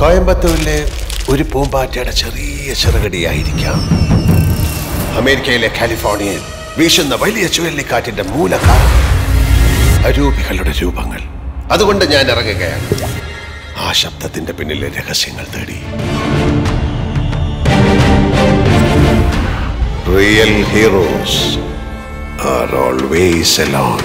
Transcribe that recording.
കോയമ്പത്തൂരിലെ ഒരു പൂമ്പാറ്റയുടെ ചെറിയ ചെറുകടിയായിരിക്കാം. അമേരിക്കയിലെ കാലിഫോർണിയയിൽ വീശുന്ന വലിയ ചുഴലിക്കാറ്റിന്റെ മൂലകാരണം അരൂപികളുടെ രൂപങ്ങൾ. അതുകൊണ്ട് ഞാൻ ഇറങ്ങുകയാണ്. ആ ശബ്ദത്തിന്റെ പിന്നിലെ രഹസ്യങ്ങൾ തേടി. Real heroes are always alone